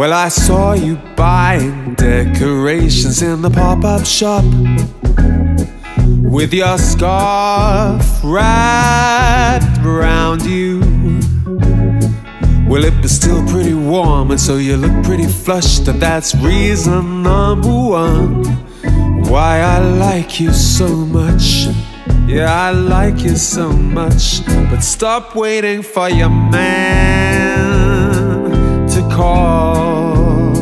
Well, I saw you buying decorations in the pop up shop with your scarf wrapped around you. Well, it was still pretty warm, and so you look pretty flushed, and that's reason number one why I like you so much. Yeah, I like you so much, but stop waiting for your man call.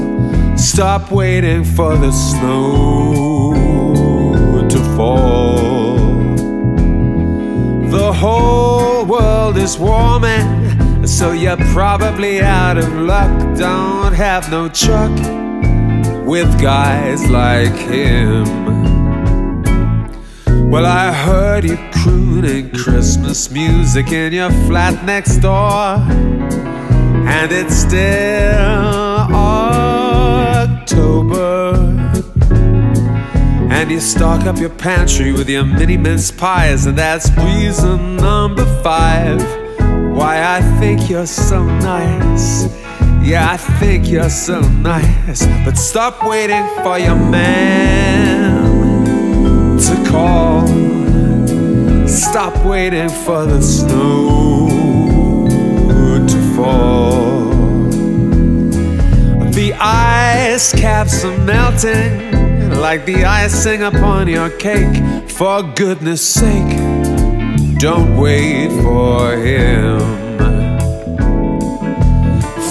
Stop waiting for the snow to fall. The whole world is warming, so you're probably out of luck. Don't have no truck with guys like him. Well, I heard you crooning Christmas music in your flat next door, and it's still October. And you stock up your pantry with your mini mince pies, and that's reason number five why I think you're so nice. Yeah, I think you're so nice. But stop waiting for your man to call. Stop waiting for the snow to fall. Ice caps are melting like the icing upon your cake. For goodness sake, don't wait for him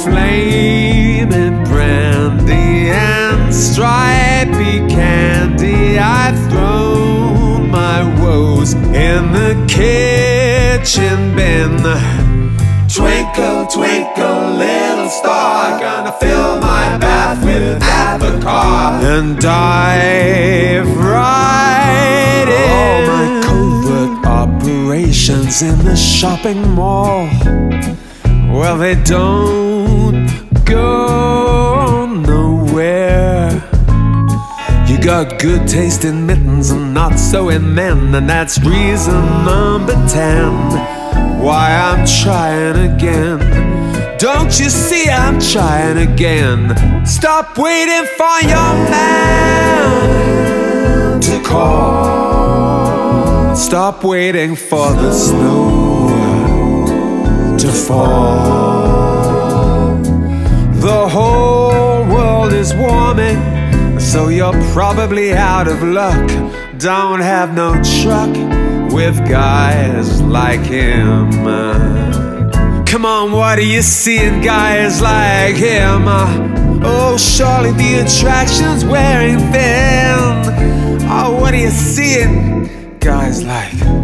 flaming brandy and stripy candy. I've thrown my woes in the kitchen bin. Twinkle, twinkle, little star, gonna fill and dive right in. All my covert operations in the shopping mall. Well, they don't go nowhere. You got good taste in mittens and not so in men, and that's reason number ten why I'm trying again. Don't you see I'm trying again? Stop waiting for your man to call. Stop waiting for the snow to fall. The whole world is warming, so you're probably out of luck. Don't have no truck with guys like him. Come on, what are you seeing, guys like him? Uh, oh, surely the attraction's wearing thin. Oh, what are you seeing, guys like?